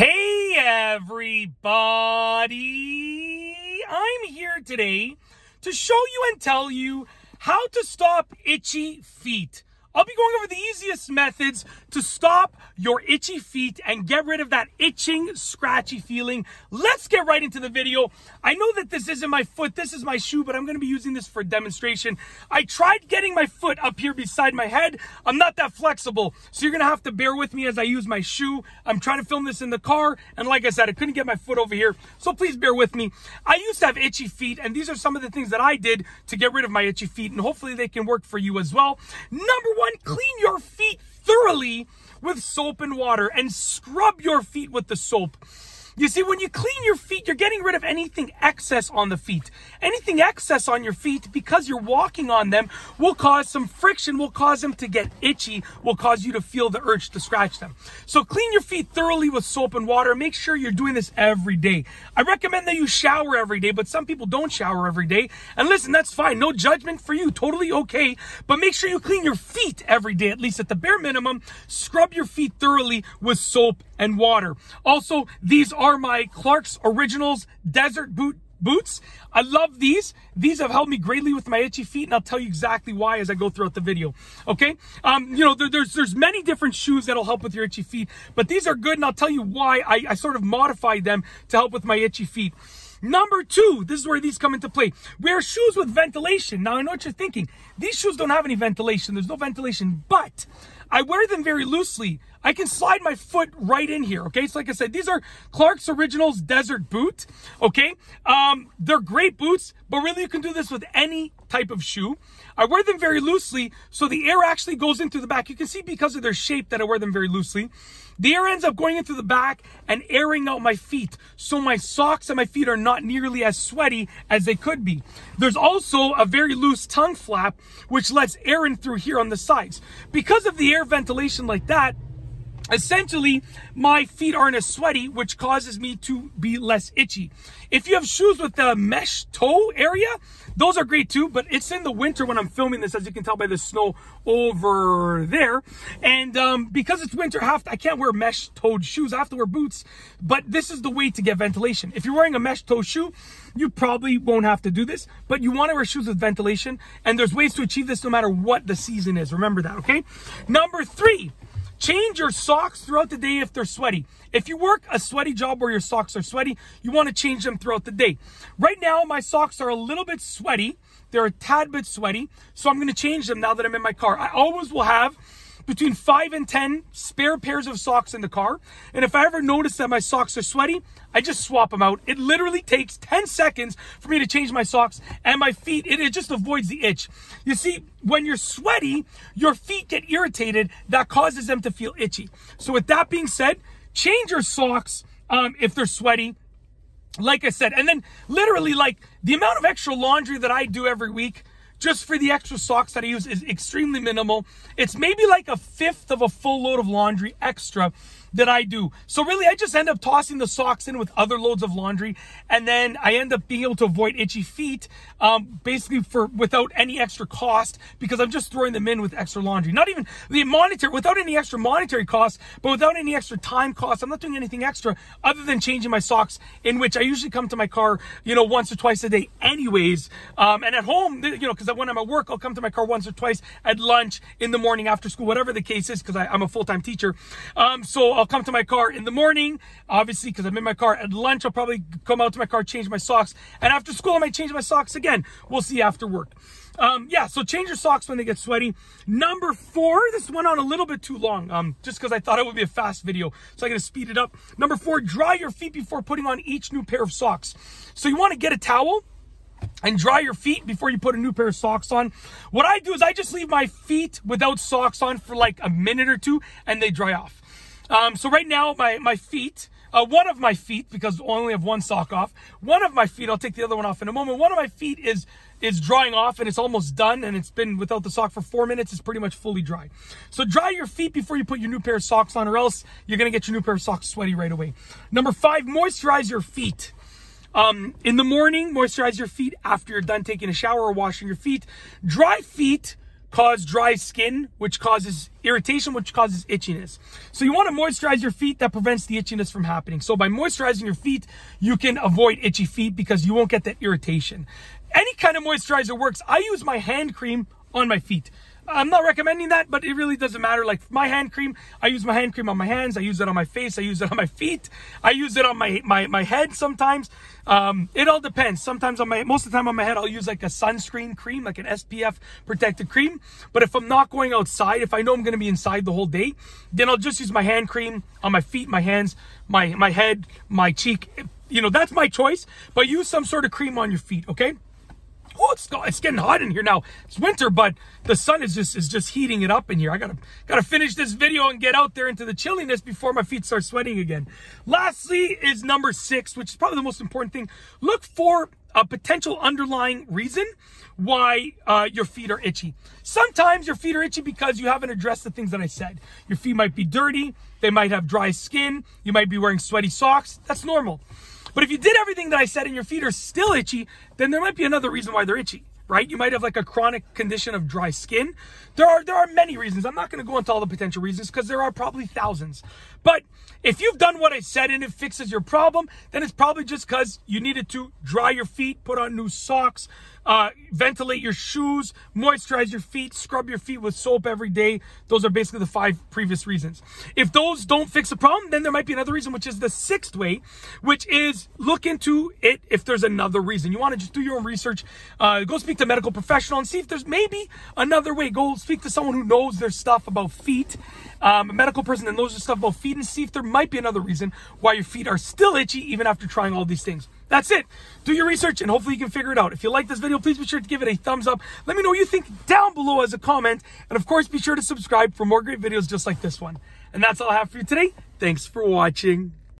Hey everybody! I'm here today to show you and tell you how to stop itchy feet. I'll be going over the easiest methods to stop your itchy feet and get rid of that itching, scratchy feeling. Let's get right into the video. I know that this isn't my foot, this is my shoe, but I'm gonna be using this for demonstration. I tried getting my foot up here beside my head. I'm not that flexible, so you're gonna have to bear with me as I use my shoe. I'm trying to film this in the car, and like I said, I couldn't get my foot over here, so please bear with me. I used to have itchy feet, and these are some of the things that I did to get rid of my itchy feet, and hopefully they can work for you as well. Number one, clean your feet thoroughly with soap and water and scrub your feet with the soap. You see, when you clean your feet, you're getting rid of anything excess on the feet. Anything excess on your feet, because you're walking on them, will cause some friction, will cause them to get itchy, will cause you to feel the urge to scratch them. So clean your feet thoroughly with soap and water. Make sure you're doing this every day. I recommend that you shower every day, but some people don't shower every day. And listen, that's fine. No judgment for you. Totally okay. But make sure you clean your feet every day, at least at the bare minimum. Scrub your feet thoroughly with soap and water. Also, these are my Clarks Originals Desert Boot boots. I love these. These have helped me greatly with my itchy feet, and I'll tell you exactly why as I go throughout the video. Okay, um, you know, there, there's there's many different shoes that'll help with your itchy feet, but these are good, and I'll tell you why I, I sort of modified them to help with my itchy feet. Number two, this is where these come into play. Wear shoes with ventilation. Now I know what you're thinking. These shoes don't have any ventilation. There's no ventilation, but I wear them very loosely. I can slide my foot right in here. Okay. So like I said, these are Clarks Originals Desert Boot. Okay. Um, they're great boots, but really you can do this with any type of shoe. I wear them very loosely. So the air actually goes into the back. You can see because of their shape that I wear them very loosely. The air ends up going into the back and airing out my feet. So my socks and my feet are not nearly as sweaty as they could be. There's also a very loose tongue flap, which lets air in through here on the sides. Because of the air ventilation like that, essentially my feet aren't as sweaty which causes me to be less itchy. If you have shoes with the mesh toe area those are great too but it's in the winter when i'm filming this as you can tell by the snow over there. And um, because it's winter I, have to, I can't wear mesh toed shoes. I have to wear boots but this is the way to get ventilation. If you're wearing a mesh toe shoe you probably won't have to do this but you want to wear shoes with ventilation and there's ways to achieve this no matter what the season is. Remember that okay? Number three Change your socks throughout the day if they're sweaty. If you work a sweaty job where your socks are sweaty, you want to change them throughout the day. Right now, my socks are a little bit sweaty. They're a tad bit sweaty. So I'm going to change them now that I'm in my car. I always will have between five and 10 spare pairs of socks in the car. And if I ever notice that my socks are sweaty, I just swap them out. It literally takes 10 seconds for me to change my socks and my feet. It, it just avoids the itch. You see, when you're sweaty, your feet get irritated. That causes them to feel itchy. So with that being said, change your socks um, if they're sweaty like I said, and then literally like the amount of extra laundry that I do every week, just for the extra socks that I use is extremely minimal. It's maybe like a fifth of a full load of laundry extra that I do. So really, I just end up tossing the socks in with other loads of laundry, and then I end up being able to avoid itchy feet, um, basically for without any extra cost because I'm just throwing them in with extra laundry. Not even the monetary, without any extra monetary cost, but without any extra time cost. I'm not doing anything extra other than changing my socks, in which I usually come to my car, you know, once or twice a day, anyways. Um, and at home, you know, because when I'm at work, I'll come to my car once or twice at lunch, in the morning, after school, whatever the case is, because I'm a full time teacher. Um, so I'll come to my car in the morning, obviously, because I'm in my car. At lunch, I'll probably come out to my car, change my socks. And after school, I might change my socks again. We'll see after work. Um, yeah, so change your socks when they get sweaty. Number four, this went on a little bit too long, um, just because I thought it would be a fast video. So I'm to speed it up. Number four, dry your feet before putting on each new pair of socks. So you want to get a towel and dry your feet before you put a new pair of socks on. What I do is I just leave my feet without socks on for like a minute or two and they dry off. Um, so right now, my, my feet, uh, one of my feet, because I only have one sock off, one of my feet, I'll take the other one off in a moment. One of my feet is, is drying off and it's almost done and it's been without the sock for four minutes. It's pretty much fully dry. So dry your feet before you put your new pair of socks on or else you're going to get your new pair of socks sweaty right away. Number five, moisturize your feet. Um, in the morning, moisturize your feet after you're done taking a shower or washing your feet. Dry feet cause dry skin, which causes irritation, which causes itchiness. So you want to moisturize your feet that prevents the itchiness from happening. So by moisturizing your feet, you can avoid itchy feet because you won't get that irritation. Any kind of moisturizer works. I use my hand cream on my feet. I'm not recommending that, but it really doesn't matter. Like my hand cream, I use my hand cream on my hands. I use it on my face. I use it on my feet. I use it on my, my, my head sometimes. Um, it all depends. Sometimes on my, most of the time on my head, I'll use like a sunscreen cream, like an SPF protected cream. But if I'm not going outside, if I know I'm going to be inside the whole day, then I'll just use my hand cream on my feet, my hands, my, my head, my cheek. You know, that's my choice, but use some sort of cream on your feet. Okay oh, it's, it's getting hot in here now. It's winter, but the sun is just is just heating it up in here. I gotta gotta finish this video and get out there into the chilliness before my feet start sweating again. Lastly is number six, which is probably the most important thing. Look for a potential underlying reason why uh, your feet are itchy. Sometimes your feet are itchy because you haven't addressed the things that I said. Your feet might be dirty. They might have dry skin. You might be wearing sweaty socks. That's normal. But if you did everything that I said and your feet are still itchy, then there might be another reason why they're itchy, right? You might have like a chronic condition of dry skin. There are there are many reasons. I'm not going to go into all the potential reasons because there are probably thousands. But if you've done what I said and it fixes your problem, then it's probably just because you needed to dry your feet, put on new socks, uh, ventilate your shoes, moisturize your feet, scrub your feet with soap every day. Those are basically the five previous reasons. If those don't fix the problem, then there might be another reason, which is the sixth way, which is look into it if there's another reason. You want to just do your own research, uh, go speak to a medical professional and see if there's maybe another way. Go speak to someone who knows their stuff about feet, um, a medical person that knows their stuff about feet and see if there might be another reason why your feet are still itchy even after trying all these things. That's it. Do your research and hopefully you can figure it out. If you like this video, please be sure to give it a thumbs up. Let me know what you think down below as a comment. And of course, be sure to subscribe for more great videos just like this one. And that's all I have for you today. Thanks for watching.